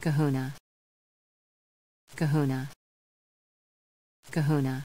Kahuna. Kahuna. Kahuna.